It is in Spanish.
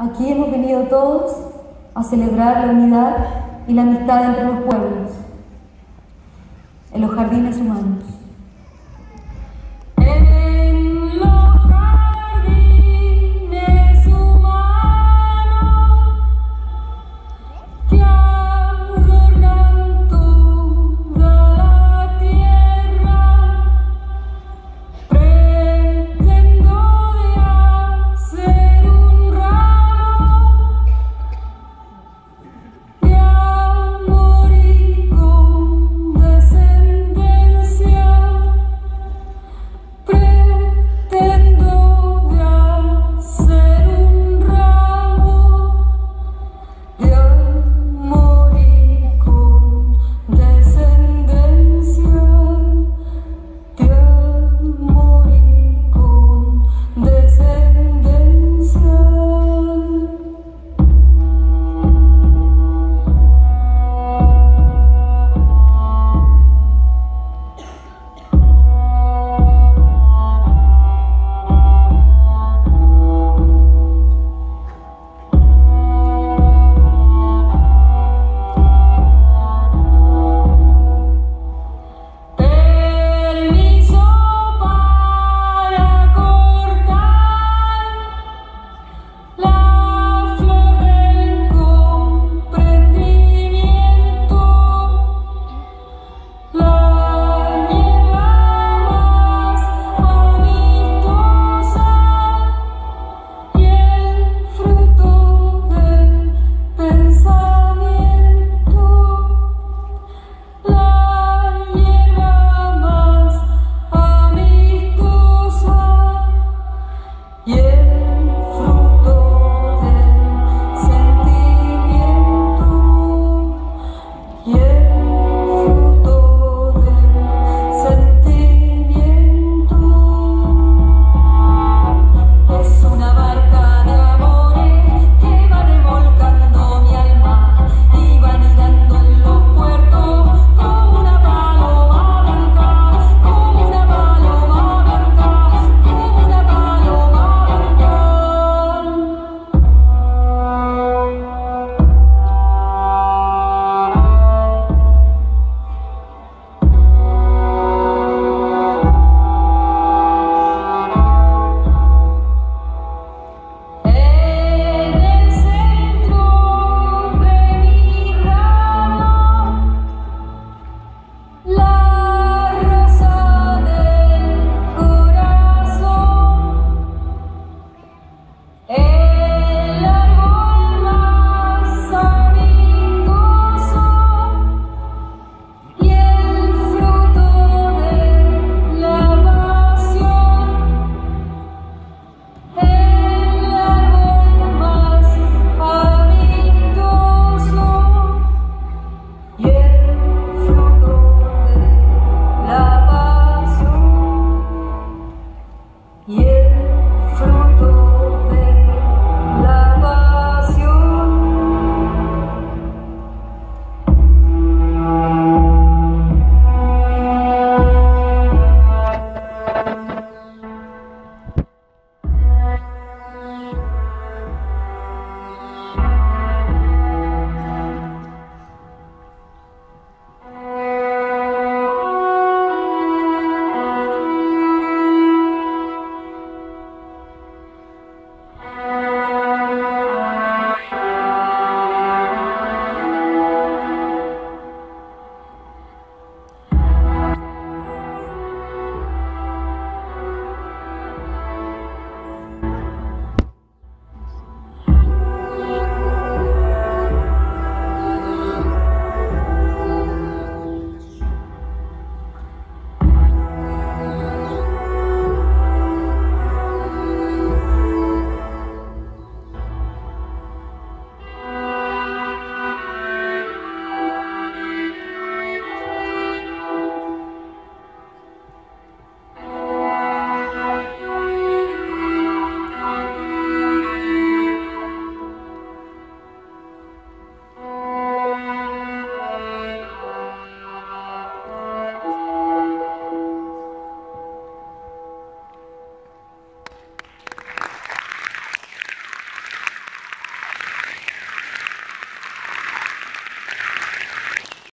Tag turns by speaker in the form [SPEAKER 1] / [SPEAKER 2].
[SPEAKER 1] Aquí hemos venido todos a celebrar la unidad y la amistad entre los pueblos, en los jardines humanos.
[SPEAKER 2] love.